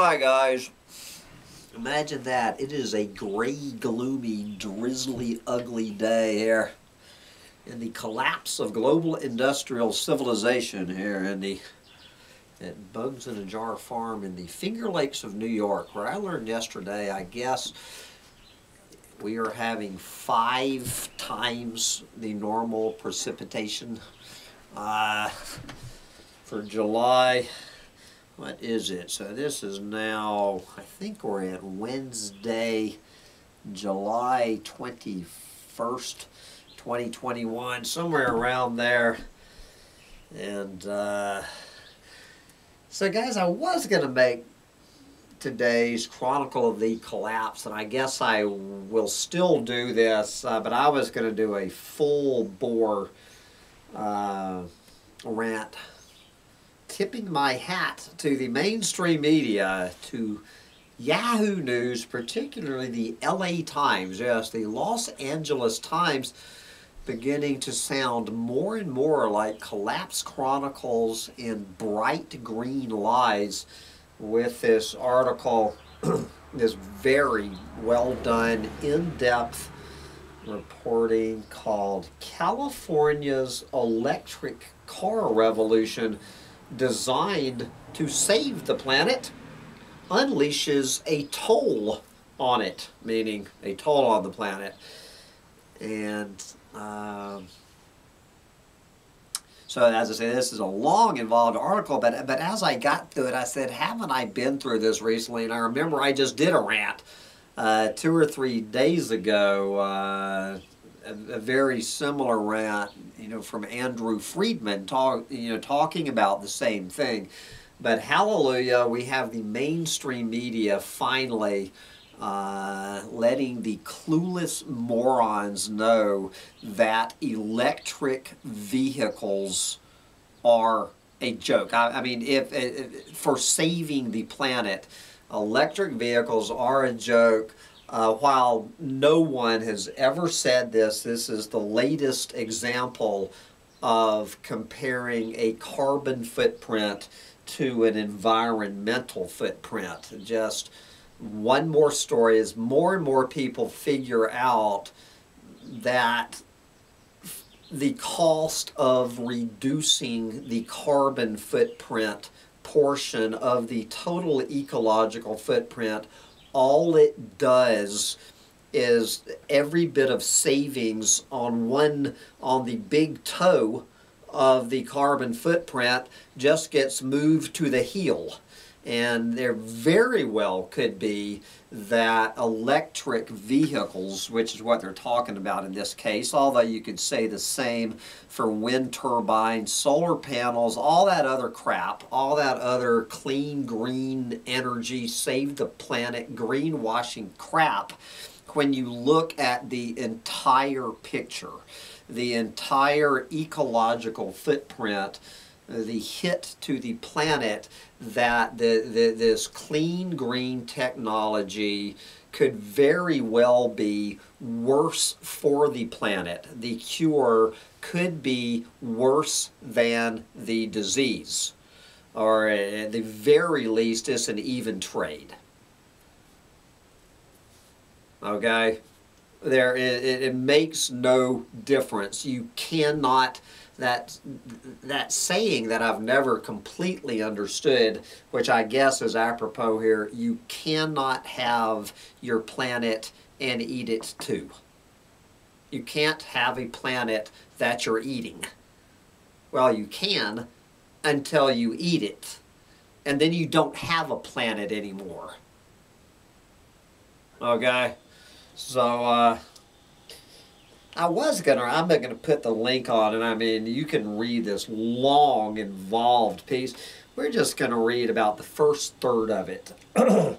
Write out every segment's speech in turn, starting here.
Hi guys. Imagine that. It is a gray, gloomy, drizzly, ugly day here. In the collapse of global industrial civilization here in the at Bugs in a Jar Farm in the Finger Lakes of New York, where I learned yesterday, I guess, we are having five times the normal precipitation uh, for July. What is it? So this is now, I think we're at Wednesday, July 21st, 2021, somewhere around there. And uh, so guys, I was going to make today's Chronicle of the Collapse, and I guess I will still do this, uh, but I was going to do a full bore uh, rant, tipping my hat to the mainstream media, to Yahoo News, particularly the LA Times, yes, the Los Angeles Times, beginning to sound more and more like collapse chronicles in bright green lies with this article, this very well done, in-depth reporting called California's Electric Car Revolution Designed to Save the Planet unleashes a toll on it, meaning a toll on the planet. And um, so as I say, this is a long, involved article, but but as I got through it, I said, haven't I been through this recently? And I remember I just did a rant uh, two or three days ago, uh, a, a, very similar rant, you know, from Andrew Friedman, talk, you know, talking about the same thing. But hallelujah, we have the mainstream media finally uh, letting the clueless morons know that electric vehicles are a joke. I, I mean, if, if, for saving the planet, electric vehicles are a joke. Uh, while no one has ever said this, this is the latest example of comparing a carbon footprint to an environmental footprint. Just one more story as more and more people figure out that the cost of reducing the carbon footprint portion of the total ecological footprint, all it does is every bit of savings on one on the big toe of the carbon footprint just gets moved to the heel and there very well could be that electric vehicles, which is what they're talking about in this case, although you could say the same for wind turbines, solar panels, all that other crap, all that other clean green energy, save the planet, greenwashing crap, when you look at the entire picture, the entire ecological footprint, the hit to the planet that the, the, this clean green technology could very well be worse for the planet. The cure could be worse than the disease, or at the very least, it's an even trade. Okay? There, it, it makes no difference. You cannot that that saying that I've never completely understood, which I guess is apropos here, you cannot have your planet and eat it too. You can't have a planet that you're eating. Well, you can until you eat it. And then you don't have a planet anymore. Okay? So, uh, I was gonna, I'm gonna put the link on it. I mean, you can read this long, involved piece. We're just gonna read about the first third of it.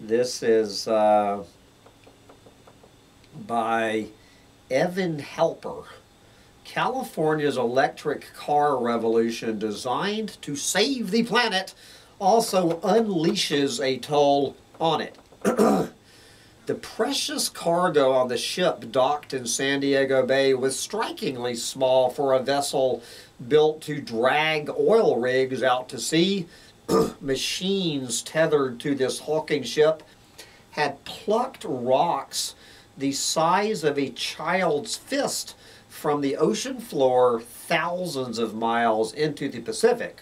this is uh, by Evan Halper. California's electric car revolution designed to save the planet also unleashes a toll on it. The precious cargo on the ship docked in San Diego Bay was strikingly small for a vessel built to drag oil rigs out to sea. machines tethered to this hulking ship had plucked rocks the size of a child's fist from the ocean floor thousands of miles into the Pacific.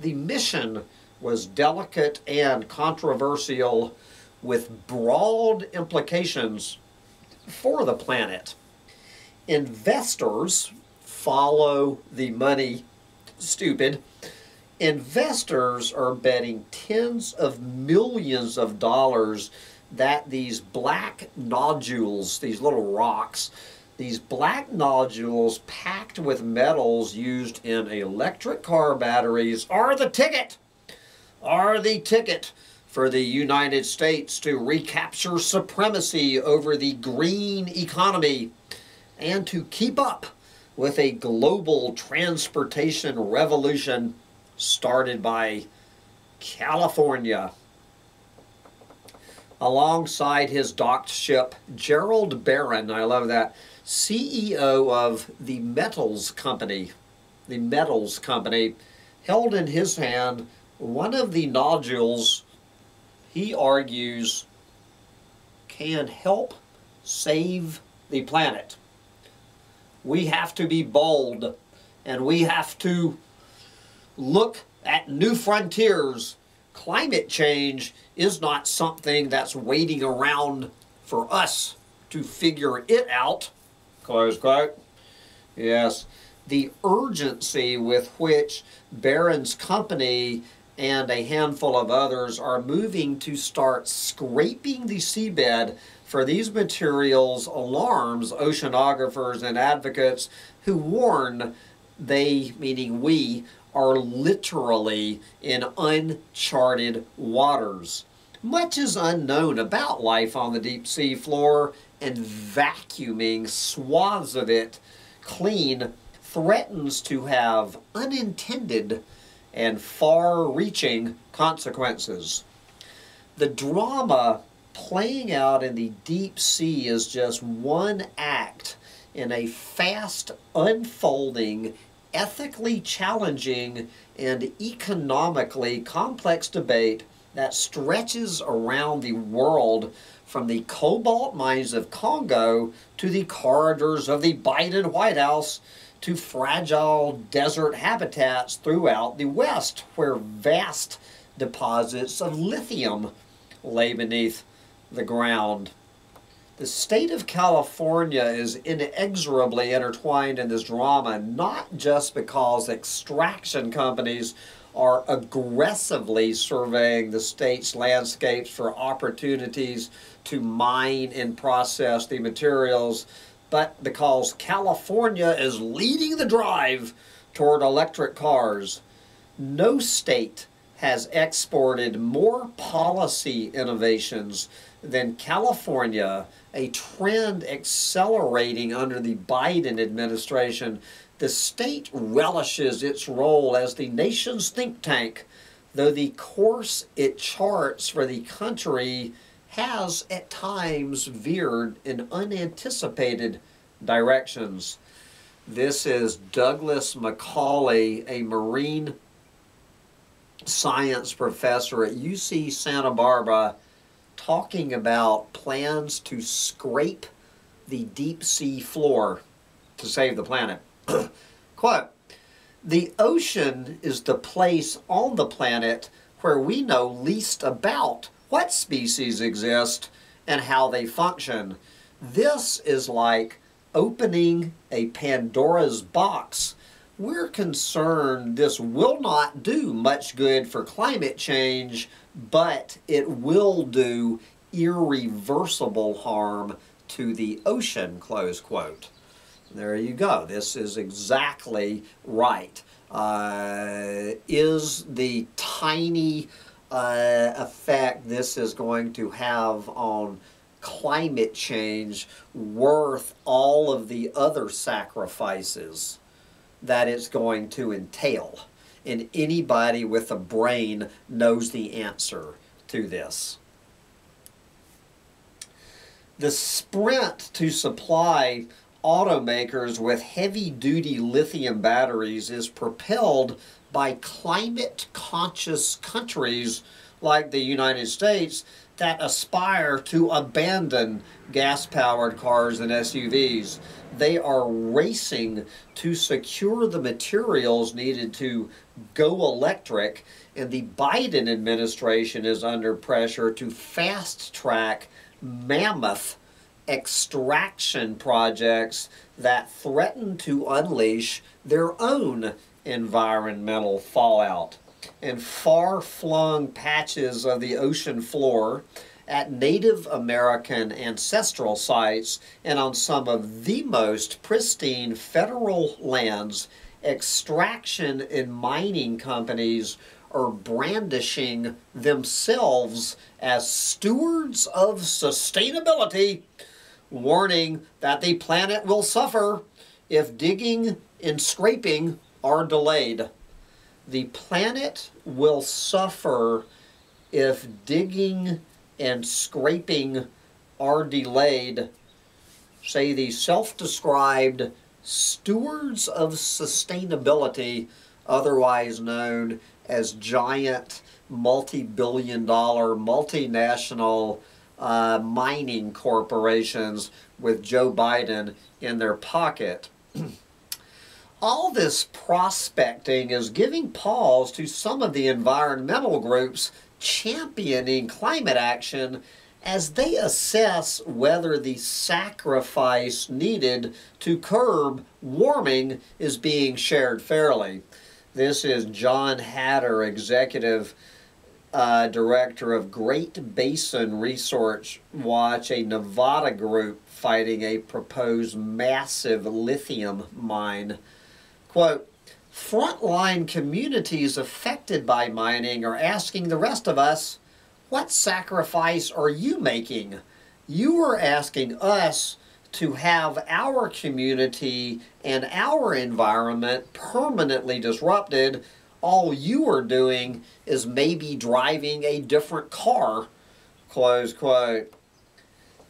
The mission was delicate and controversial with broad implications for the planet. Investors follow the money stupid. Investors are betting tens of millions of dollars that these black nodules, these little rocks, these black nodules packed with metals used in electric car batteries are the ticket, are the ticket for the United States to recapture supremacy over the green economy and to keep up with a global transportation revolution started by California. Alongside his docked ship, Gerard Barron, I love that, CEO of the Metals Company, the Metals Company, held in his hand one of the nodules he argues can help save the planet. We have to be bold and we have to look at new frontiers. Climate change is not something that's waiting around for us to figure it out. Close quote. Yes, the urgency with which Barron's company and a handful of others are moving to start scraping the seabed for these materials alarms oceanographers and advocates who warn they, meaning we, are literally in uncharted waters. Much is unknown about life on the deep sea floor, and vacuuming swaths of it clean threatens to have unintended and far reaching consequences. The drama playing out in the deep sea is just one act in a fast unfolding, ethically challenging, and economically complex debate that stretches around the world from the cobalt mines of Congo to the corridors of the Biden White House to fragile desert habitats throughout the West, where vast deposits of lithium lay beneath the ground. The state of California is inexorably intertwined in this drama, not just because extraction companies are aggressively surveying the state's landscapes for opportunities to mine and process the materials, but because California is leading the drive toward electric cars. No state has exported more policy innovations than California, a trend accelerating under the Biden administration. The state relishes its role as the nation's think tank, though the course it charts for the country has at times veered in unanticipated directions. This is Douglas McCauley, a marine science professor at UC Santa Barbara, talking about plans to scrape the deep sea floor to save the planet. Quote, the ocean is the place on the planet where we know least about what species exist and how they function. This is like opening a Pandora's box. We're concerned this will not do much good for climate change, but it will do irreversible harm to the ocean, close quote. There you go. This is exactly right. Uh, is the tiny uh, effect this is going to have on climate change worth all of the other sacrifices that it's going to entail? And anybody with a brain knows the answer to this. The sprint to supply automakers with heavy duty lithium batteries is propelled by climate conscious countries like the United States that aspire to abandon gas powered cars and SUVs. They are racing to secure the materials needed to go electric, and the Biden administration is under pressure to fast track mammoth extraction projects that threaten to unleash their own environmental fallout. And far flung patches of the ocean floor at Native American ancestral sites and on some of the most pristine federal lands, extraction and mining companies are brandishing themselves as stewards of sustainability, warning that the planet will suffer if digging and scraping are delayed. The planet will suffer if digging and scraping are delayed, say the self described stewards of sustainability, otherwise known as giant multi billion dollar multinational uh, mining corporations with Joe Biden in their pocket. All this prospecting is giving pause to some of the environmental groups championing climate action as they assess whether the sacrifice needed to curb warming is being shared fairly. This is John Hadder, Executive uh, Director of Great Basin Resource Watch, a Nevada group fighting a proposed massive lithium mine. Quote, Frontline communities affected by mining are asking the rest of us, what sacrifice are you making? You are asking us to have our community and our environment permanently disrupted. All you are doing is maybe driving a different car. Close quote.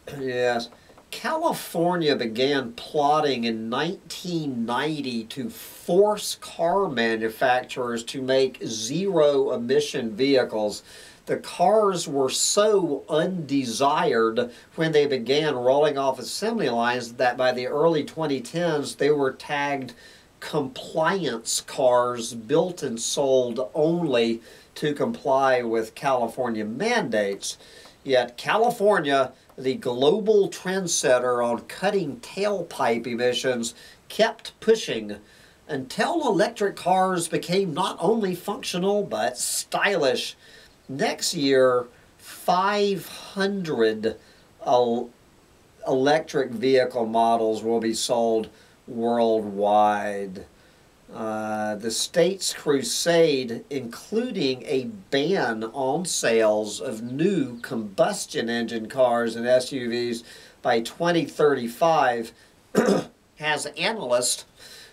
yes. California began plotting in 1990 to force car manufacturers to make zero emission vehicles. The cars were so undesired when they began rolling off assembly lines that by the early 2010s they were tagged compliance cars built and sold only to comply with California mandates. Yet California the global trendsetter on cutting tailpipe emissions, kept pushing until electric cars became not only functional but stylish. Next year, 500 electric vehicle models will be sold worldwide. Uh, the state's crusade, including a ban on sales of new combustion engine cars and SUVs by 2035, has analysts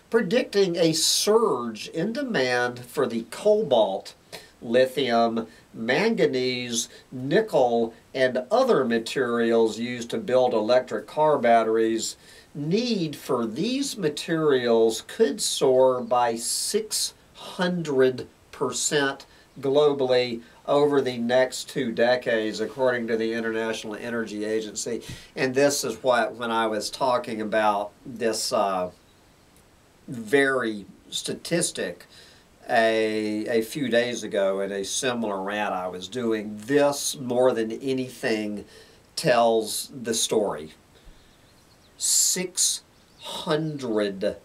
predicting a surge in demand for the cobalt, lithium, manganese, nickel, and other materials used to build electric car batteries need for these materials could soar by 600% globally over the next two decades, according to the International Energy Agency. And this is what, when I was talking about this uh, very statistic a, a few days ago in a similar rant I was doing, this more than anything tells the story 600%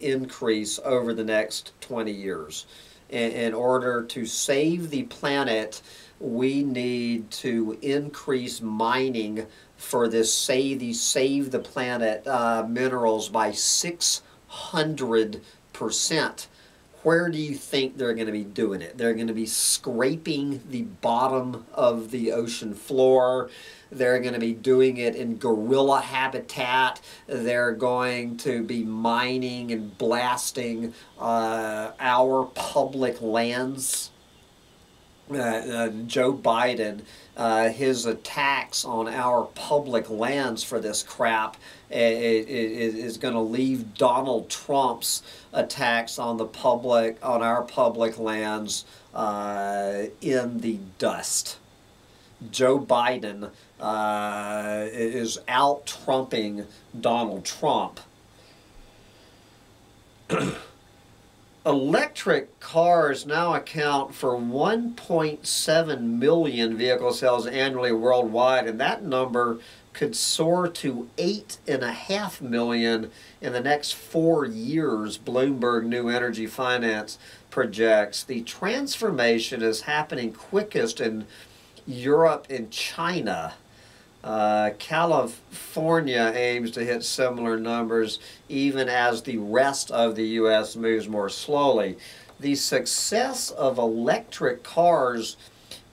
increase over the next 20 years. In, in order to save the planet, we need to increase mining for this say the save the planet uh, minerals by 600 percent where do you think they're going to be doing it? They're going to be scraping the bottom of the ocean floor. They're going to be doing it in gorilla habitat. They're going to be mining and blasting uh, our public lands. Uh, uh, Joe Biden, uh, his attacks on our public lands for this crap is going to leave Donald Trump's attacks on the public, on our public lands, uh, in the dust. Joe Biden uh, is out trumping Donald Trump. Electric cars now account for 1.7 million vehicle sales annually worldwide, and that number could soar to eight and a half million in the next four years, Bloomberg New Energy Finance projects. The transformation is happening quickest in Europe and China. Uh, California aims to hit similar numbers even as the rest of the U.S. moves more slowly. The success of electric cars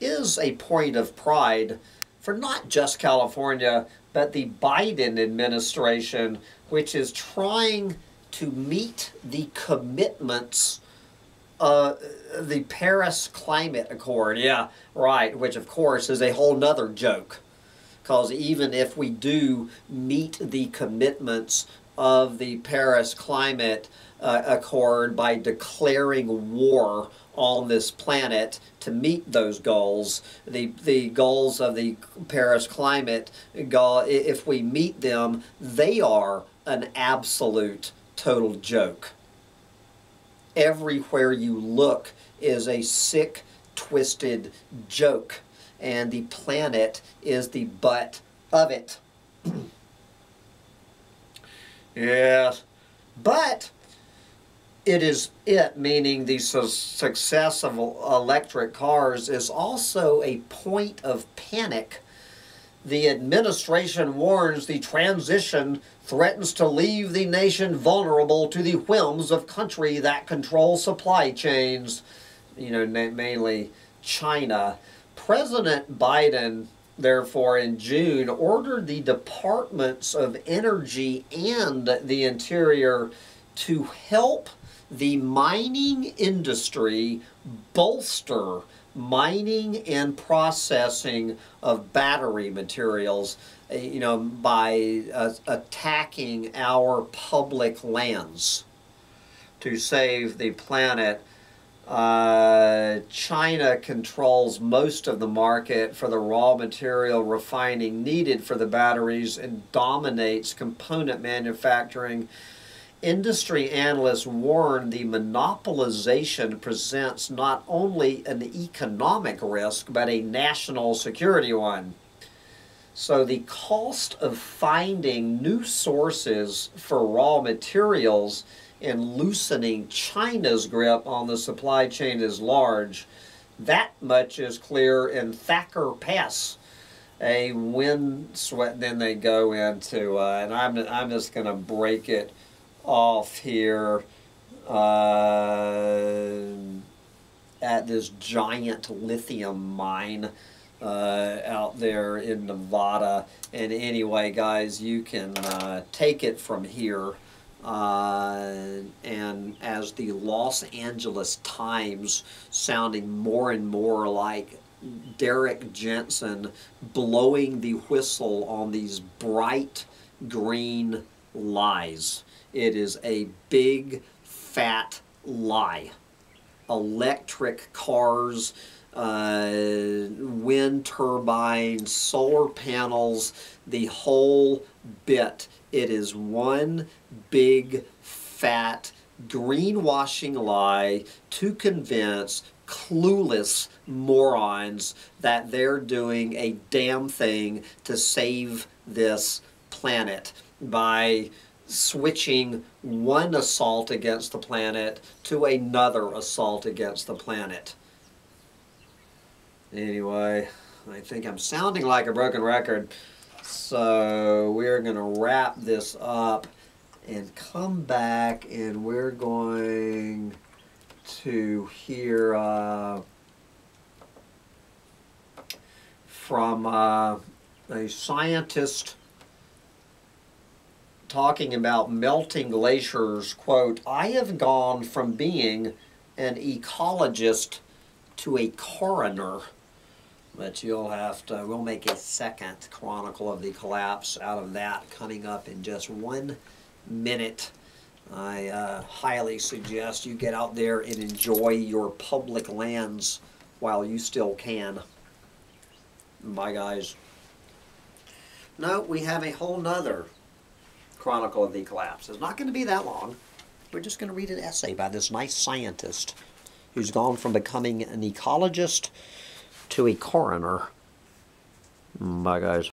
is a point of pride for not just California, but the Biden administration, which is trying to meet the commitments uh, the Paris Climate Accord, yeah, right, which of course is a whole nother joke because even if we do meet the commitments of the Paris Climate uh, Accord by declaring war on this planet to meet those goals, the, the goals of the Paris Climate goal, if we meet them, they are an absolute total joke. Everywhere you look is a sick, twisted joke and the planet is the butt of it. yes, but it is it, meaning the su success of electric cars is also a point of panic. The administration warns the transition threatens to leave the nation vulnerable to the whims of country that control supply chains, you know, mainly China. President Biden, therefore, in June, ordered the Departments of Energy and the Interior to help the mining industry bolster mining and processing of battery materials uh, you know by uh, attacking our public lands to save the planet uh, China controls most of the market for the raw material refining needed for the batteries and dominates component manufacturing. Industry analysts warn the monopolization presents not only an economic risk, but a national security one. So the cost of finding new sources for raw materials and loosening China's grip on the supply chain is large. That much is clear in Thacker Pass, a wind sweat. Then they go into, uh, and I'm, I'm just going to break it off here uh, at this giant lithium mine. Uh, out there in Nevada. And anyway, guys, you can uh, take it from here. Uh, the Los Angeles Times sounding more and more like Derrick Jensen blowing the whistle on these bright green lies. It is a big fat lie. Electric cars, uh, wind turbines, solar panels, the whole bit it is one big, fat, greenwashing lie to convince clueless morons that they're doing a damn thing to save this planet by switching one assault against the planet to another assault against the planet. Anyway, I think I'm sounding like a broken record. So we're going to wrap this up and come back and we're going to hear uh, from uh, a scientist talking about melting glaciers, quote, I have gone from being an ecologist to a coroner. But you'll have to, we'll make a second chronicle of the collapse out of that coming up in just one minute. I uh, highly suggest you get out there and enjoy your public lands while you still can. Bye, guys. No, we have a whole nother chronicle of the collapse. It's not going to be that long. We're just going to read an essay by this nice scientist who's gone from becoming an ecologist to a coroner. Bye, guys.